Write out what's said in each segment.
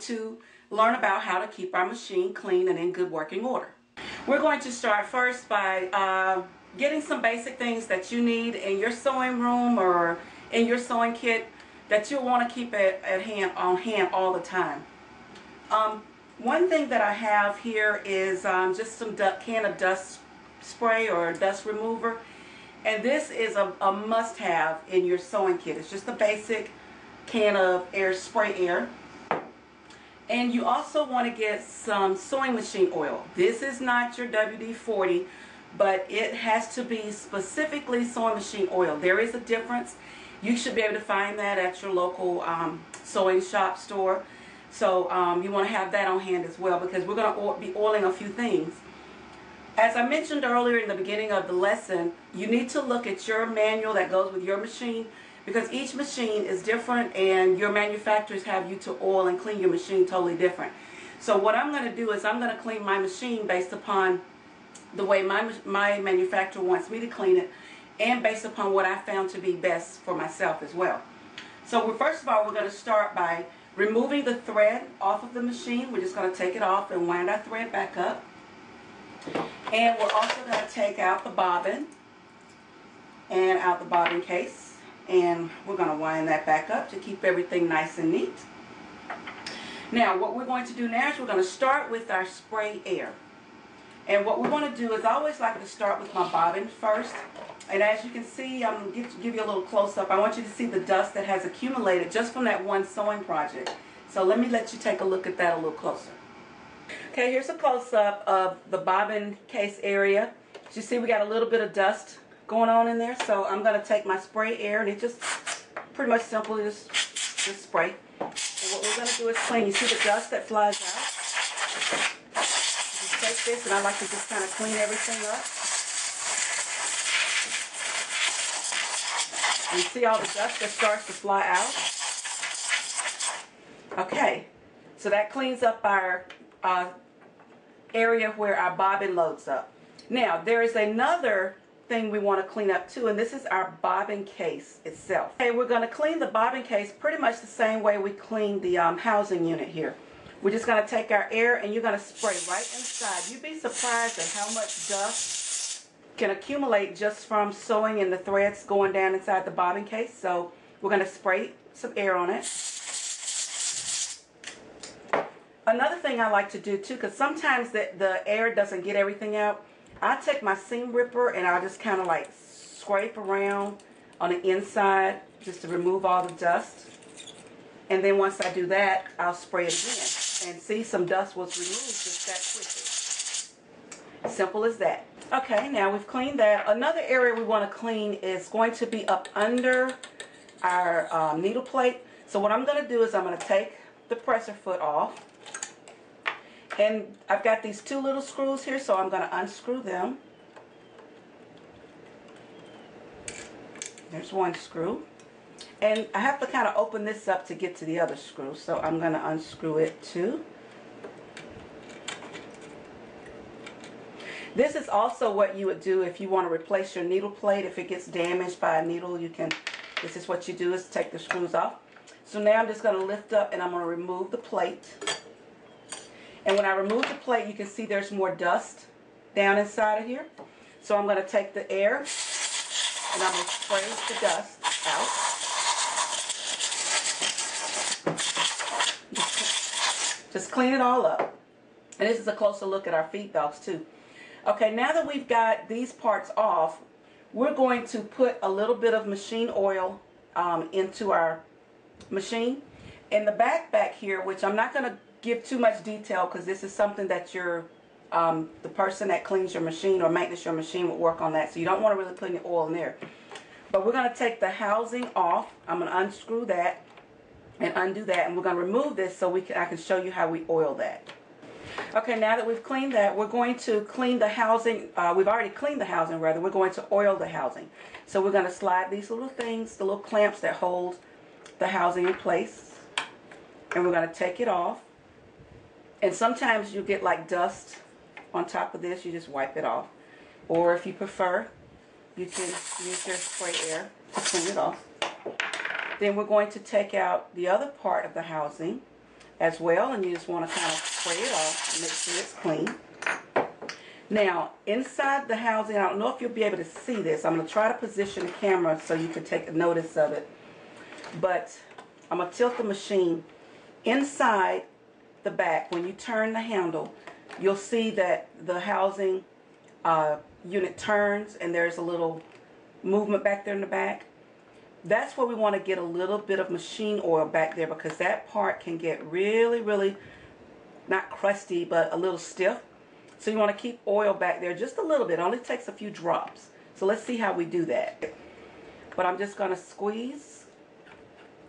to learn about how to keep our machine clean and in good working order. We're going to start first by uh, getting some basic things that you need in your sewing room or in your sewing kit that you'll want to keep at, at hand on hand all the time. Um, one thing that I have here is um, just some can of dust spray or dust remover. And this is a, a must-have in your sewing kit. It's just a basic can of air spray air. And you also want to get some sewing machine oil. This is not your WD-40, but it has to be specifically sewing machine oil. There is a difference. You should be able to find that at your local um, sewing shop store. So um, you want to have that on hand as well because we're going to be oiling a few things. As I mentioned earlier in the beginning of the lesson, you need to look at your manual that goes with your machine because each machine is different and your manufacturers have you to oil and clean your machine totally different. So what I'm going to do is I'm going to clean my machine based upon the way my, my manufacturer wants me to clean it and based upon what I found to be best for myself as well. So first of all, we're going to start by removing the thread off of the machine. We're just going to take it off and wind our thread back up. And we're also going to take out the bobbin and out the bobbin case. And we're going to wind that back up to keep everything nice and neat. Now what we're going to do now is we're going to start with our spray air. And what we want to do is I always like to start with my bobbin first. And as you can see, I'm going to give you a little close-up. I want you to see the dust that has accumulated just from that one sewing project. So let me let you take a look at that a little closer. Okay, here's a close-up of the bobbin case area. As you see, we got a little bit of dust going on in there. So I'm going to take my spray air, and it just pretty much simple, just, just spray. And what we're going to do is clean. You see the dust that flies out? You take this, and I like to just kind of clean everything up. You see all the dust that starts to fly out? Okay, so that cleans up our uh, area where our bobbin loads up. Now, there is another thing we want to clean up too, and this is our bobbin case itself. Okay, we're going to clean the bobbin case pretty much the same way we clean the um, housing unit here. We're just going to take our air and you're going to spray right inside. You'd be surprised at how much dust can accumulate just from sewing and the threads going down inside the bobbin case. So we're going to spray some air on it. Another thing I like to do too, because sometimes the, the air doesn't get everything out, I take my seam ripper and I'll just kind of like scrape around on the inside just to remove all the dust. And then once I do that, I'll spray it again. And see, some dust was removed just that quickly. Simple as that. Okay, now we've cleaned that. Another area we want to clean is going to be up under our um, needle plate. So what I'm going to do is I'm going to take the presser foot off. And I've got these two little screws here, so I'm going to unscrew them. There's one screw. And I have to kind of open this up to get to the other screw, so I'm going to unscrew it too. This is also what you would do if you want to replace your needle plate. If it gets damaged by a needle, you can, this is what you do is take the screws off. So now I'm just going to lift up and I'm going to remove the plate. And when I remove the plate, you can see there's more dust down inside of here. So I'm going to take the air and I'm going to spray the dust out. Just clean it all up. And this is a closer look at our feed dogs too. Okay, now that we've got these parts off, we're going to put a little bit of machine oil um, into our machine. In the back back here, which I'm not going to give too much detail because this is something that your um, the person that cleans your machine or maintenance your machine would work on that. So you don't want to really put any oil in there. But we're going to take the housing off. I'm going to unscrew that and undo that. And we're going to remove this so we can, I can show you how we oil that. Okay, now that we've cleaned that, we're going to clean the housing. Uh, we've already cleaned the housing, rather. We're going to oil the housing. So we're going to slide these little things, the little clamps that hold the housing in place. And we're going to take it off. And sometimes you get like dust on top of this. You just wipe it off. Or if you prefer, you can use your spray air to clean it off. Then we're going to take out the other part of the housing as well and you just want to kind of spray it off and make sure it's clean. Now, inside the housing, I don't know if you'll be able to see this. I'm going to try to position the camera so you can take notice of it. But I'm going to tilt the machine inside the back. When you turn the handle, you'll see that the housing uh, unit turns and there's a little movement back there in the back. That's where we want to get a little bit of machine oil back there because that part can get really, really, not crusty, but a little stiff. So you want to keep oil back there just a little bit. It only takes a few drops. So let's see how we do that. But I'm just going to squeeze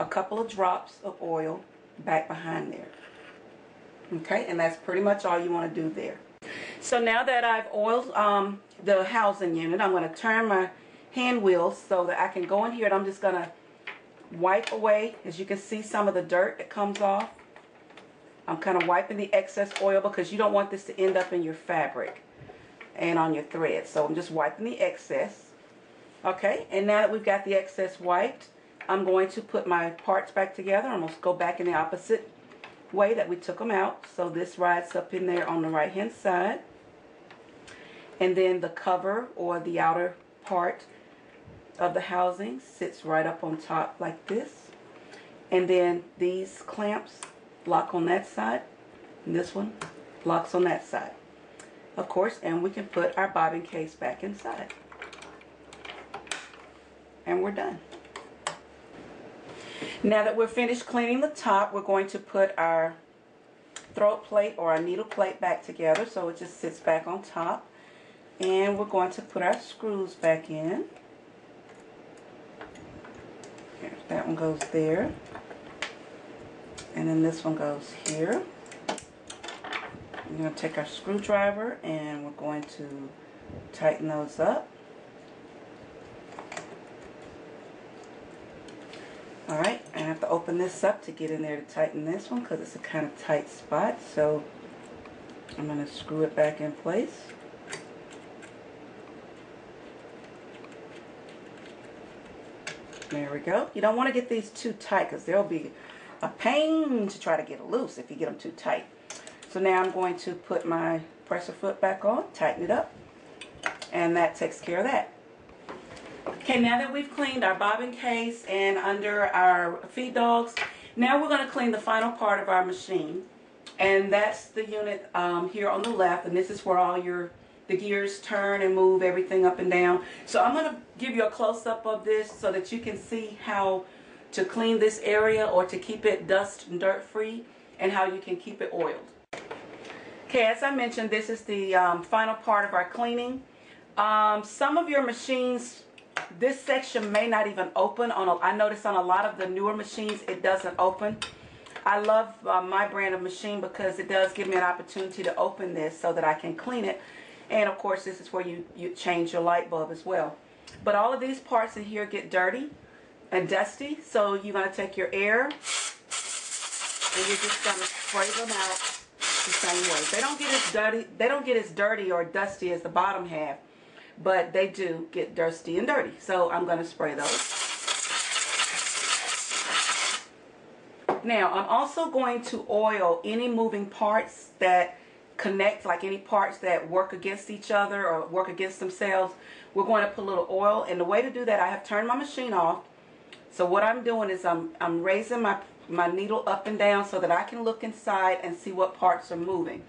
a couple of drops of oil back behind there. Okay, and that's pretty much all you want to do there. So now that I've oiled um, the housing unit, I'm going to turn my hand wheels so that I can go in here and I'm just going to wipe away, as you can see, some of the dirt that comes off. I'm kind of wiping the excess oil because you don't want this to end up in your fabric and on your thread. So I'm just wiping the excess. Okay, and now that we've got the excess wiped, I'm going to put my parts back together. I'm going to go back in the opposite way that we took them out. So this rides up in there on the right hand side. And then the cover or the outer part of the housing sits right up on top like this. And then these clamps lock on that side. And this one locks on that side. Of course, and we can put our bobbin case back inside. And we're done. Now that we're finished cleaning the top, we're going to put our throat plate or our needle plate back together so it just sits back on top. And we're going to put our screws back in. That one goes there. And then this one goes here. We're going to take our screwdriver and we're going to tighten those up. Alright, I have to open this up to get in there to tighten this one because it's a kind of tight spot. So I'm going to screw it back in place. There we go. You don't want to get these too tight because they'll be a pain to try to get loose if you get them too tight. So now I'm going to put my presser foot back on, tighten it up, and that takes care of that. Okay, now that we've cleaned our bobbin case and under our feed dogs, now we're going to clean the final part of our machine. And that's the unit um, here on the left, and this is where all your the gears turn and move everything up and down. So I'm going to give you a close-up of this so that you can see how to clean this area or to keep it dust and dirt free and how you can keep it oiled. Okay, as I mentioned, this is the um, final part of our cleaning. Um, some of your machines this section may not even open on a, I notice on a lot of the newer machines it doesn't open. I love uh, my brand of machine because it does give me an opportunity to open this so that I can clean it. And of course this is where you you change your light bulb as well. But all of these parts in here get dirty and dusty so you're going to take your air and you're just going to spray them out the same way. They don't get as dirty they don't get as dirty or dusty as the bottom half but they do get dusty and dirty. So I'm going to spray those. Now, I'm also going to oil any moving parts that connect, like any parts that work against each other or work against themselves. We're going to put a little oil, and the way to do that, I have turned my machine off. So what I'm doing is I'm, I'm raising my, my needle up and down so that I can look inside and see what parts are moving.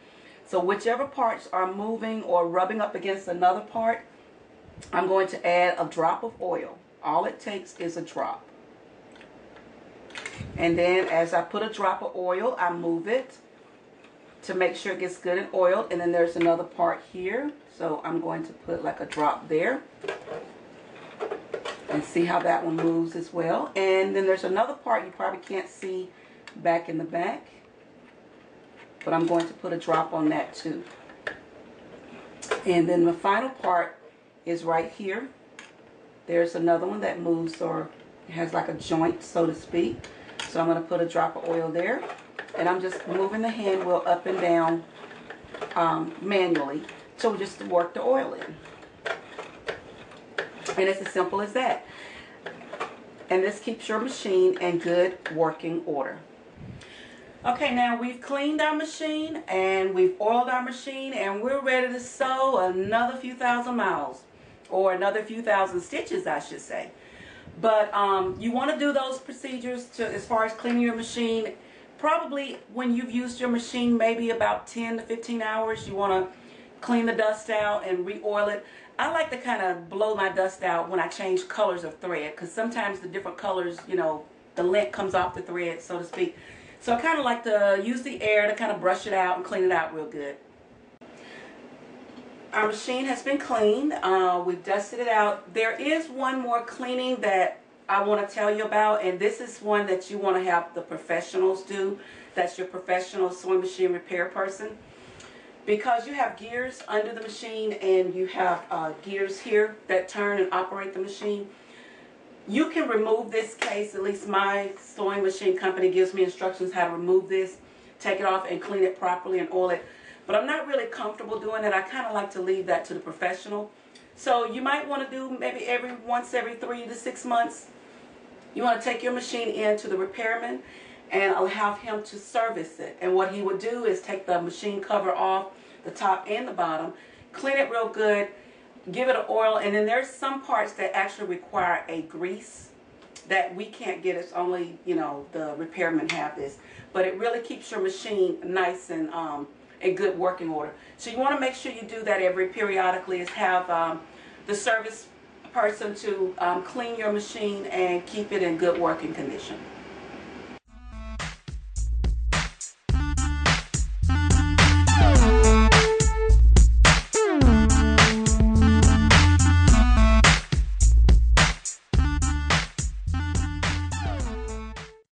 So whichever parts are moving or rubbing up against another part, I'm going to add a drop of oil. All it takes is a drop. And then as I put a drop of oil, I move it to make sure it gets good and oiled. And then there's another part here. So I'm going to put like a drop there. And see how that one moves as well. And then there's another part you probably can't see back in the back. But I'm going to put a drop on that too. And then the final part is right here. There's another one that moves or has like a joint, so to speak. So I'm going to put a drop of oil there. And I'm just moving the hand wheel up and down um, manually to just work the oil in. And it's as simple as that. And this keeps your machine in good working order. Okay, now we've cleaned our machine and we've oiled our machine and we're ready to sew another few thousand miles or another few thousand stitches, I should say. But um, you want to do those procedures to as far as cleaning your machine. Probably when you've used your machine, maybe about 10 to 15 hours, you want to clean the dust out and re-oil it. I like to kind of blow my dust out when I change colors of thread because sometimes the different colors, you know, the lint comes off the thread, so to speak. So I kind of like to use the air to kind of brush it out and clean it out real good. Our machine has been cleaned. Uh, we've dusted it out. There is one more cleaning that I want to tell you about, and this is one that you want to have the professionals do. That's your professional sewing machine repair person. Because you have gears under the machine and you have uh, gears here that turn and operate the machine, you can remove this case, at least my sewing machine company gives me instructions how to remove this, take it off and clean it properly and oil it. But I'm not really comfortable doing it. I kind of like to leave that to the professional. So you might want to do maybe every once every three to six months. You want to take your machine in to the repairman and I'll have him to service it. And what he would do is take the machine cover off, the top and the bottom, clean it real good, give it an oil, and then there's some parts that actually require a grease that we can't get. It's only, you know, the repairman have this. But it really keeps your machine nice and um, in good working order. So you want to make sure you do that every periodically is have um, the service person to um, clean your machine and keep it in good working condition.